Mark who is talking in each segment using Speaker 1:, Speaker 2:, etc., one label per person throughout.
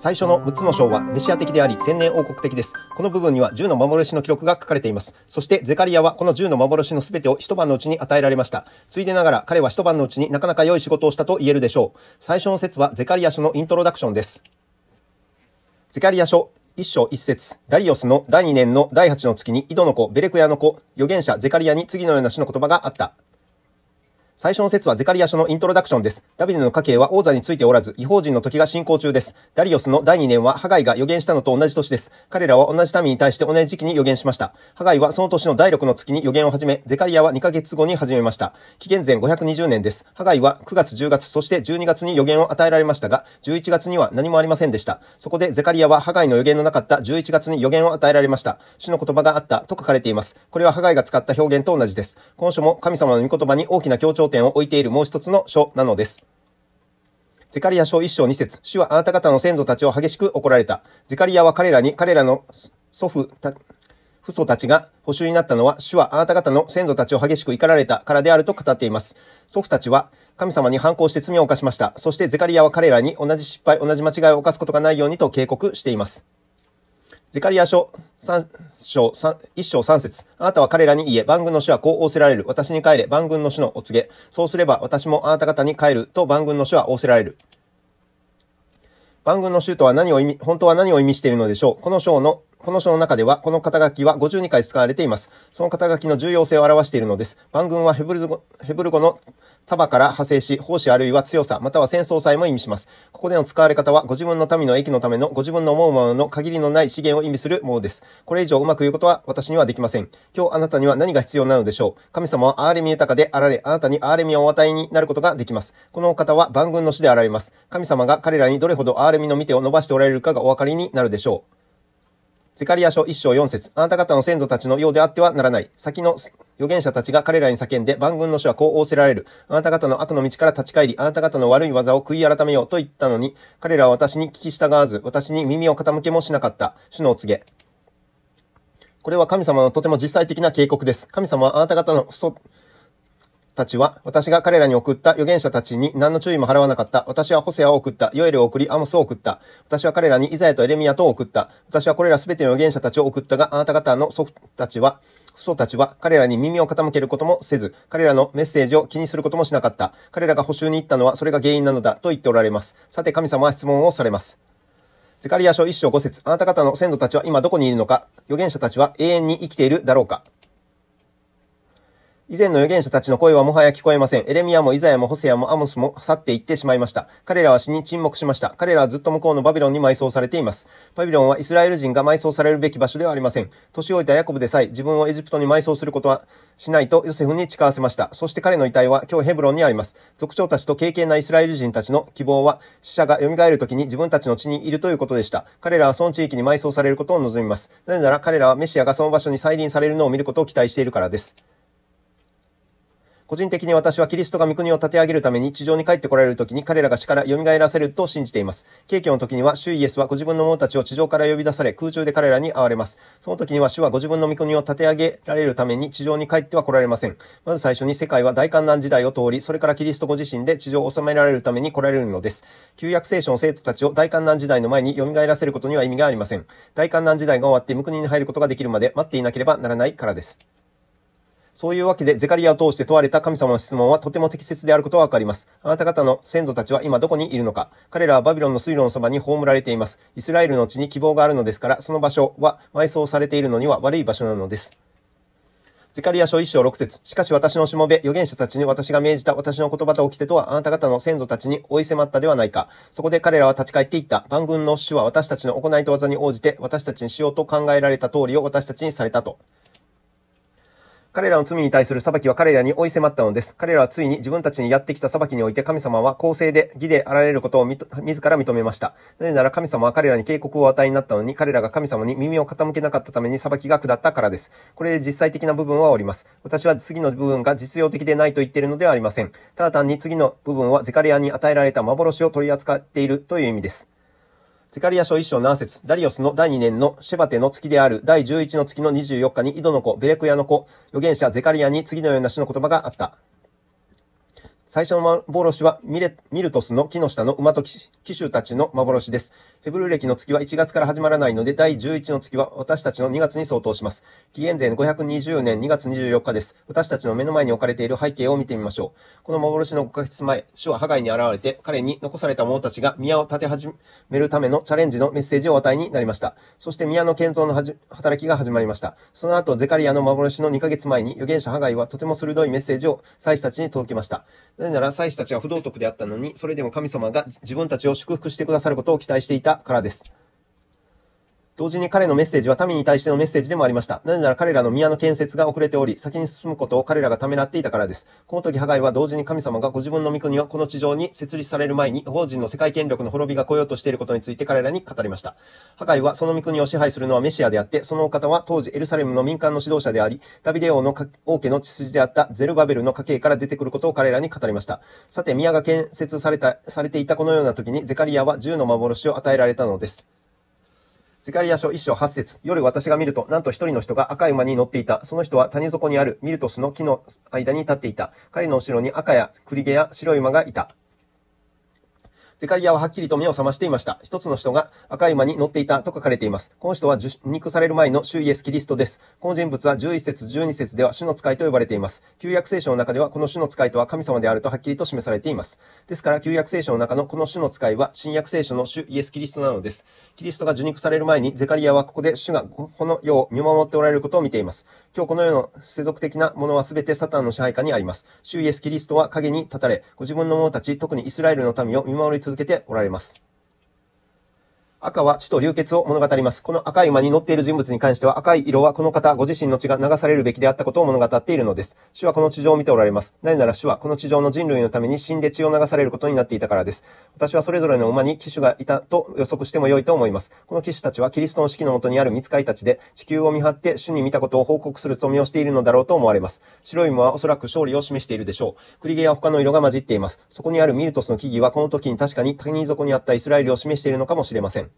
Speaker 1: 最初の6つの章はメシア的であり千年王国的です。この部分には10の幻の記録が書かれています。そしてゼカリアはこの10の幻の全てを一晩のうちに与えられました。ついでながら彼は一晩のうちになかなか良い仕事をしたと言えるでしょう。最初の説はゼカリア書のイントロダクションです。ゼカリア書一章一節、ダリオスの第2年の第8の月に井戸の子、ベレクヤの子、預言者ゼカリアに次のような詩の言葉があった。最初の説はゼカリア書のイントロダクションです。ダビデの家系は王座についておらず、違法人の時が進行中です。ダリオスの第2年はハガイが予言したのと同じ年です。彼らは同じ民に対して同じ時期に予言しました。ハガイはその年の第6の月に予言を始め、ゼカリアは2ヶ月後に始めました。紀元前520年です。ハガイは9月、10月、そして12月に予言を与えられましたが、11月には何もありませんでした。そこでゼカリアはハガイの予言のなかった11月に予言を与えられました。主の言葉があったと書かれています。これはハガイが使った表現と同じです。この書も神様の御言葉に大きな強調点を置いている申一つの書なのです。ゼカリア書一章二節主はあなた方の先祖たちを激しく怒られた。ゼカリアは彼らに彼らの祖父た、父祖たちが補修になったのは、主はあなた方の先祖たちを激しく怒られたからであると語っています。祖父たちは神様に反抗して罪を犯しました。そしてゼカリアは彼らに同じ失敗、同じ間違いを犯すことがないようにと警告しています。ゼカリア書3章3、1章3節あなたは彼らに言え、万軍の主はこう仰せられる。私に帰れ、万軍の主のお告げ。そうすれば私もあなた方に帰ると万軍の主は仰せられる。万軍の主とは何を意味、本当は何を意味しているのでしょう。この章のこの書の中では、この肩書きは52回使われています。その肩書きの重要性を表しているのです。万軍はヘブル語ヘブル語のサバから派生し、奉仕あるいは強さ、または戦争さえも意味します。ここでの使われ方は、ご自分の民の益のためのご自分の思うものの限りのない資源を意味するものです。これ以上うまく言うことは私にはできません。今日あなたには何が必要なのでしょう。神様は憐れみ豊かであられ、あなたに憐れみをお与えになることができます。この方は万軍の死であられます。神様が彼らにどれほど憐れみの見てを伸ばしておられるかがお分かりになるでしょう。ゼカリア書1章4節あなた方の先祖たちのようであってはならない。先の預言者たちが彼らに叫んで、万軍の主はこう仰せられる。あなた方の悪の道から立ち返り、あなた方の悪い技を悔い改めようと言ったのに、彼らは私に聞き従わず、私に耳を傾けもしなかった。主のお告げ。これは神様のとても実際的な警告です。神様はあなた方の不たちは、私が彼らに送った預言者たちに何の注意も払わなかった。私はホセアを送った。ヨエルを送り、アモスを送った。私は彼らにイザヤとエレミアと送った。私はこれらすべての預言者たちを送ったが、あなた方の祖父たちは、父祖たちは彼らに耳を傾けることもせず、彼らのメッセージを気にすることもしなかった。彼らが補修に行ったのはそれが原因なのだと言っておられます。さて神様は質問をされます。ゼカリア書1章5節あなた方の先祖たちは今どこにいるのか預言者たちは永遠に生きているだろうか以前の預言者たちの声はもはや聞こえません。エレミアもイザヤもホセアもアモスも去っていってしまいました。彼らは死に沈黙しました。彼らはずっと向こうのバビロンに埋葬されています。バビロンはイスラエル人が埋葬されるべき場所ではありません。年老いたヤコブでさえ自分をエジプトに埋葬することはしないとヨセフに誓わせました。そして彼の遺体は今日ヘブロンにあります。族長たちと敬虔なイスラエル人たちの希望は死者が蘇る時に自分たちの地にいるということでした。彼らはその地域に埋葬されることを望みます。なぜなら彼らはメシアがその場所に再臨されるのを見ることを期待しているからです。個人的に私はキリストが御国を立て上げるために地上に帰ってこられる時に彼らが死から蘇らせると信じています。景挙の時には主イエスはご自分の者たちを地上から呼び出され空中で彼らに会われます。その時には主はご自分の御国を立て上げられるために地上に帰っては来られません。まず最初に世界は大観難時代を通り、それからキリストご自身で地上を治められるために来られるのです。旧約聖書の生徒たちを大観難時代の前に蘇らせることには意味がありません。大観難時代が終わって無国に入ることができるまで待っていなければならないからです。そういうわけで、ゼカリアを通して問われた神様の質問はとても適切であることがわかります。あなた方の先祖たちは今どこにいるのか彼らはバビロンの水路のそばに葬られています。イスラエルの地に希望があるのですから、その場所は埋葬されているのには悪い場所なのです。ゼカリア書一章六節しかし私のしもべ、預言者たちに私が命じた私の言葉と起きてとは、あなた方の先祖たちに追い迫ったではないか。そこで彼らは立ち返っていった。万軍の主は私たちの行いと技に応じて、私たちにしようと考えられた通りを私たちにされたと。彼らの罪に対する裁きは彼らに追い迫ったのです。彼らはついに自分たちにやってきた裁きにおいて神様は公正で義であられることを自ら認めました。なぜなら神様は彼らに警告を与えになったのに、彼らが神様に耳を傾けなかったために裁きが下ったからです。これで実際的な部分はおります。私は次の部分が実用的でないと言っているのではありません。ただ単に次の部分はゼカリアに与えられた幻を取り扱っているという意味です。ゼカリア書一章何節ダリオスの第2年のシェバテの月である第11の月の24日に井戸の子、ベレクヤの子、預言者ゼカリアに次のような詩の言葉があった。最初の幻はミレミルトスの木の下の馬と騎手たちの幻です。ヘブル歴の月は1月から始まらないので、第11の月は私たちの2月に相当します。紀元前520年2月24日です。私たちの目の前に置かれている背景を見てみましょう。この幻の5ヶ月前、主はハガイに現れて、彼に残された者たちが宮を建て始めるためのチャレンジのメッセージを与えになりました。そして宮の建造の働きが始まりました。その後、ゼカリアの幻の2ヶ月前に預言者ハガイはとても鋭いメッセージを祭司たちに届けました。なぜなら祭司たちは不道徳であったのに、それでも神様が自分たちを祝福してくださることを期待していたからです。同時に彼のメッセージは民に対してのメッセージでもありました。なぜなら彼らの宮の建設が遅れており、先に進むことを彼らがためらっていたからです。この時、ハガイは同時に神様がご自分の御国をこの地上に設立される前に、法人の世界権力の滅びが来ようとしていることについて彼らに語りました。ハガイはその御国を支配するのはメシアであって、そのお方は当時エルサレムの民間の指導者であり、ダビデ王の王家の血筋であったゼルバベルの家系から出てくることを彼らに語りました。さて、宮が建設された、されていたこのような時に、ゼカリアは銃の幻を与えられたのです。ゼカリア書一章八節夜私が見ると、なんと一人の人が赤い馬に乗っていた。その人は谷底にあるミルトスの木の間に立っていた。彼の後ろに赤や栗毛や白い馬がいた。ゼカリアははっきりと目を覚ましていました。一つの人が赤い馬に乗っていたと書かれています。この人は受肉される前の主イエス・キリストです。この人物は11節、12節では主の使いと呼ばれています。旧約聖書の中ではこの主の使いとは神様であるとはっきりと示されています。ですから旧約聖書の中のこの主の使いは新約聖書の主イエス・キリストなのです。キリストが受肉される前にゼカリアはここで主がこの世を見守っておられることを見ています。今日この世の世俗的なものは全てサタンの支配下にあります。主イエス・キリストは影に立たれ、ご自分の者たち、特にイスラエルの民を見守り続けておられます。赤は血と流血を物語ります。この赤い馬に乗っている人物に関しては赤い色はこの方ご自身の血が流されるべきであったことを物語っているのです。主はこの地上を見ておられます。なぜなら主はこの地上の人類のために死んで血を流されることになっていたからです。私はそれぞれの馬に騎手がいたと予測しても良いと思います。この騎手たちはキリストの式のもとにある見つかいたちで地球を見張って主に見たことを報告する務めをしているのだろうと思われます。白い馬はおそらく勝利を示しているでしょう。栗毛や他の色が混じっています。そこにあるミルトスの木々はこの時に確かに谷底にあったイスラエルを示しているのかもしれません。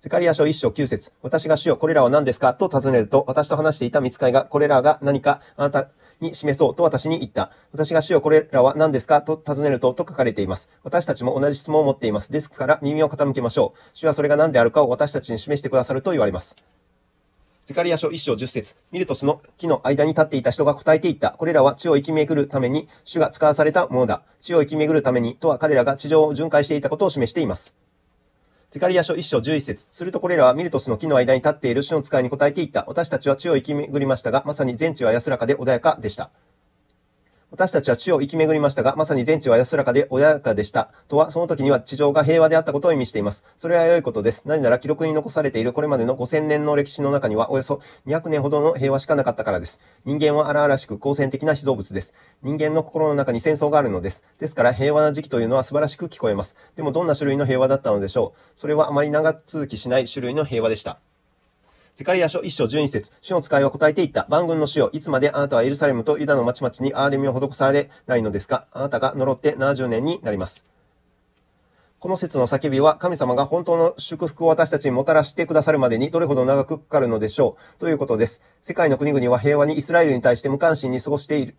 Speaker 1: ゼカリア書一章九節私が主よ、これらは何ですか？と尋ねると、私と話していた見つかいが、これらが何かあなたに示そうと私に言った。私が主よ、これらは何ですか？と尋ねると、と書かれています。私たちも同じ質問を持っています。ですから耳を傾けましょう。主はそれが何であるかを私たちに示してくださると言われます。ゼカリア書一章十節ミルトスの木の間に立っていた人が答えていった。これらは地を生き巡るために主が使わされたものだ。地を生き巡るためにとは彼らが地上を巡回していたことを示しています。ゼカリア書一章十一節するとこれらはミルトスの木の間に立っている主の使いに応えていった。私たちは地を生き巡りましたが、まさに全地は安らかで穏やかでした。私たちは地を生き巡りましたが、まさに全地は安らかで穏やかでした。とは、その時には地上が平和であったことを意味しています。それは良いことです。なぜなら記録に残されているこれまでの5000年の歴史の中には、およそ200年ほどの平和しかなかったからです。人間は荒々しく好戦的な被造物です。人間の心の中に戦争があるのです。ですから平和な時期というのは素晴らしく聞こえます。でもどんな種類の平和だったのでしょう。それはあまり長続きしない種類の平和でした。セカリア書一章十二節主の使いは答えていった。万軍の主よ、いつまであなたはエルサレムとユダの町々に憐れみを施されないのですか？あなたが呪って70年になります。この説の叫びは神様が本当の祝福を私たちにもたらしてくださるまでにどれほど長くかかるのでしょう？ということです。世界の国々は平和にイスラエルに対して無関心に過ごしている。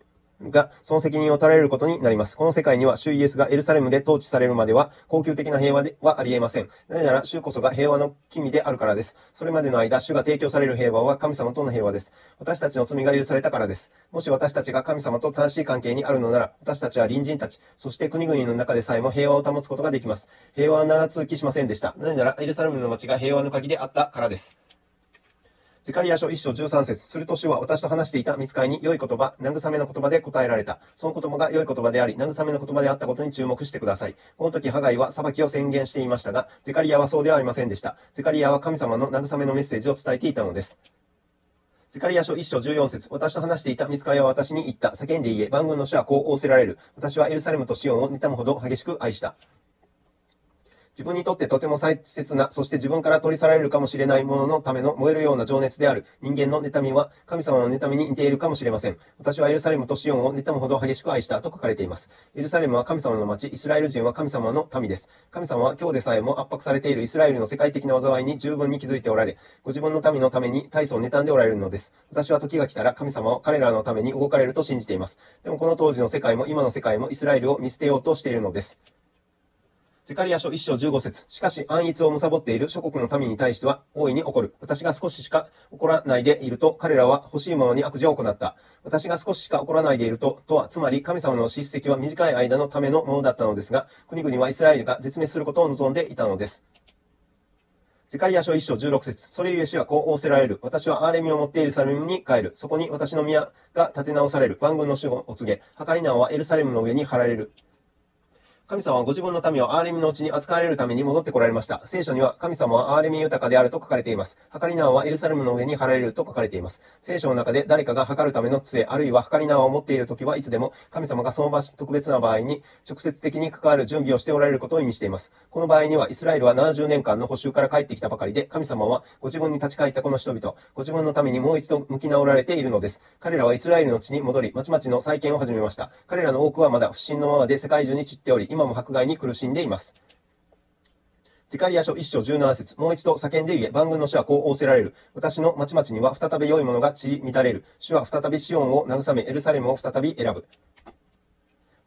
Speaker 1: が、その責任を取られることになります。この世界には、主イエスがエルサレムで統治されるまでは、恒久的な平和ではあり得ません。なぜなら、主こそが平和の君であるからです。それまでの間、主が提供される平和は神様との平和です。私たちの罪が許されたからです。もし私たちが神様と正しい関係にあるのなら、私たちは隣人たち、そして国々の中でさえも平和を保つことができます。平和は長続きしませんでした。なぜなら、エルサレムの街が平和の鍵であったからです。ゼカリア書一章十三節すると主は私と話していた見つかいに良い言葉、慰めの言葉で答えられた。その言葉が良い言葉であり、慰めの言葉であったことに注目してください。この時、ハガイは裁きを宣言していましたが、ゼカリアはそうではありませんでした。ゼカリアは神様の慰めのメッセージを伝えていたのです。ゼカリア書一章十四節私と話していた見つかいは私に言った。叫んで言え、万軍の主はこう仰せられる。私はエルサレムとシオンを妬むほど激しく愛した。自分にとってとても大切な、そして自分から取り去られるかもしれないもののための燃えるような情熱である人間の妬みは神様の妬みに似ているかもしれません。私はエルサレムとシオンを妬むほど激しく愛したと書かれています。エルサレムは神様の町、イスラエル人は神様の民です。神様は今日でさえも圧迫されているイスラエルの世界的な災いに十分に気づいておられ、ご自分の民のために大層妬んでおられるのです。私は時が来たら神様は彼らのために動かれると信じています。でもこの当時の世界も今の世界もイスラエルを見捨てようとしているのです。ゼカリア書1章15節しかし暗逸を貪っている諸国の民に対しては大いに起こる。私が少ししか起こらないでいると、彼らは欲しいものに悪事を行った。私が少ししか起こらないでいると、とは、つまり神様の叱責は短い間のためのものだったのですが、国々はイスラエルが絶滅することを望んでいたのです。ゼカリア書1章16節それゆえ主はこう仰せられる。私はアーレミを持ってエルサレムに帰る。そこに私の宮が建て直される。万軍の主をお告げ。はかり縄はエルサレムの上に張られる。神様はご自分の民をアーレミのうちに扱われるために戻ってこられました。聖書には神様はアーレミ豊かであると書かれています。はかり縄はエルサレムの上に貼られると書かれています。聖書の中で誰かが測るための杖、あるいははかり縄を持っている時はいつでも神様がその場特別な場合に直接的に関わる準備をしておられることを意味しています。この場合にはイスラエルは70年間の補修から帰ってきたばかりで、神様はご自分に立ち返ったこの人々、ご自分のためにもう一度向き直られているのです。彼らはイスラエルの地に戻り、まちまちの再建を始めました。彼らの多くはまだ不審のままで世界中に散っており、今も迫害に苦しんでいます。ゼカリア書1章17節もう一度叫んで言え、万軍の主はこう仰せられる。私の町々には再び良いものが散り乱れる。主は再びシオンを慰め、エルサレムを再び選ぶ。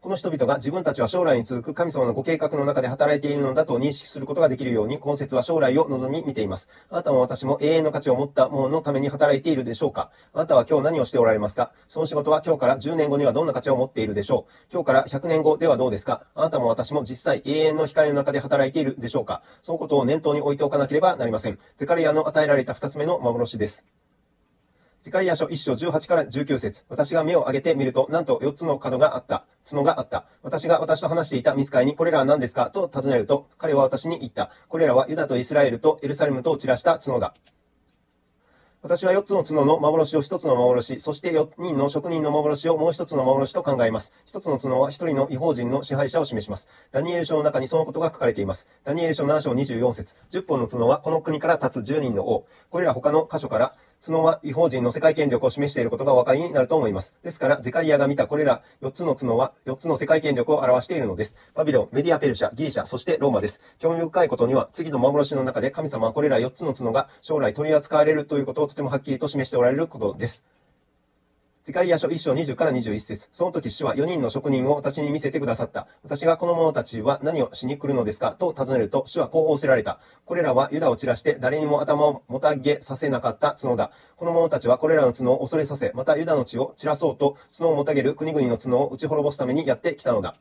Speaker 1: この人々が自分たちは将来に続く神様のご計画の中で働いているのだと認識することができるように、今節は将来を望み見ています。あなたも私も永遠の価値を持ったもののために働いているでしょうかあなたは今日何をしておられますか？その仕事は今日から10年後にはどんな価値を持っているでしょう？今日から100年後ではどうですか？あなたも私も実際永遠の光の中で働いているでしょうか？そのことを念頭に置いておかなければなりません。ゼカリアの与えられた2つ目の幻です。ゼカリア書1章18から19節私が目を上げてみると、なんと4つの角があった。角があった。私が私と話していた見つかいに、これらは何ですかと尋ねると、彼は私に言った。これらはユダとイスラエルとエルサレムと散らした角だ。私は4つの角の幻を1つの幻、そして4人の職人の幻をもう1つの幻と考えます。1つの角は1人の違法人の支配者を示します。ダニエル書の中にそのことが書かれています。ダニエル書7章24節10本の角はこの国から立つ10人の王。これら他の箇所から角は違法人の世界権力を示していることがお分かりになると思います。ですから、ゼカリアが見たこれら4つの角は4つの世界権力を表しているのです。バビロン、メディアペルシャ、ギリシャ、そしてローマです。興味深いことには、次の幻の中で神様はこれら4つの角が将来取り扱われるということをとてもはっきりと示しておられることです。ゼカリア書1章20から21節その時主は4人の職人を私に見せてくださった。私がこの者たちは何をしに来るのですか？と尋ねると、主はこう仰せられた。これらはユダを散らして誰にも頭をもたげさせなかった角だ。この者たちはこれらの角を恐れさせ、またユダの地を散らそうと角をもたげる国々の角を打ち滅ぼすためにやってきたのだ。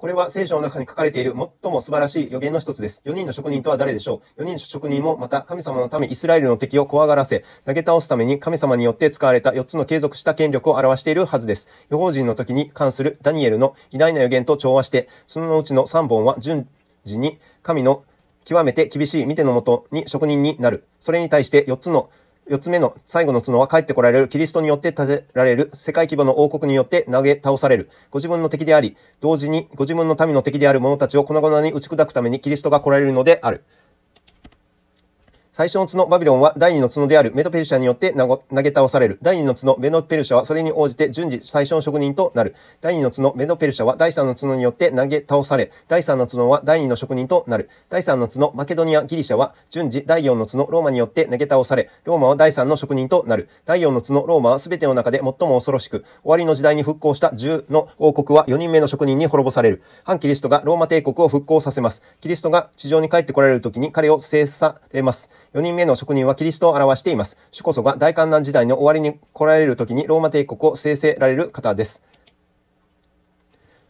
Speaker 1: これは聖書の中に書かれている最も素晴らしい予言の一つです。4人の職人とは誰でしょう ?4 人の職人もまた神様のためイスラエルの敵を怖がらせ、投げ倒すために神様によって使われた4つの継続した権力を表しているはずです。予報人の時に関するダニエルの偉大な予言と調和して、そのうちの3本は順次に神の極めて厳しい見てのもとに職人になる。それに対して4つの四つ目の最後の角は帰ってこられるキリストによって建てられる世界規模の王国によって投げ倒される。ご自分の敵であり、同時にご自分の民の敵である者たちを粉々に打ち砕くためにキリストが来られるのである。最初の角バビロンは第二の角であるメドペルシャによって投げ倒される。第二の角メドペルシャはそれに応じて順次最初の職人となる。第二の角メドペルシャは第三の角によって投げ倒され、第三の角は第二の職人となる。第三の角マケドニア、ギリシャは順次第四の角ローマによって投げ倒され、ローマは第三の職人となる。第四の角ローマは全ての中で最も恐ろしく、終わりの時代に復興した10の王国は4人目の職人に滅ぼされる。反キリストがローマ帝国を復興させます。キリストが地上に帰ってこられる時に彼を制されます。4人目の職人はキリストを表しています。主こそが大観難時代の終わりに来られる時にローマ帝国を制せられる方です。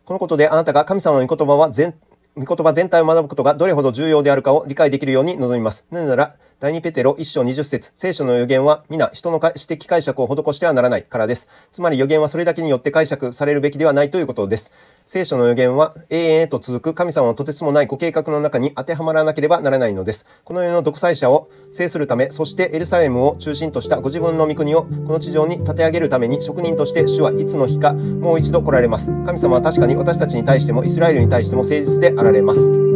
Speaker 1: このことであなたが神様の御言葉は全、御言葉全体を学ぶことがどれほど重要であるかを理解できるように望みます。なぜなら、第2ペテロ1章20節聖書の予言は皆人の指摘解釈を施してはならないからです。つまり予言はそれだけによって解釈されるべきではないということです。聖書の予言は永遠へと続く神様のとてつもないご計画の中に当てはまらなければならないのです。この世の独裁者を制するため、そしてエルサレムを中心としたご自分の御国をこの地上に立て上げるために職人として主はいつの日かもう一度来られます。神様は確かに私たちに対してもイスラエルに対しても誠実であられます。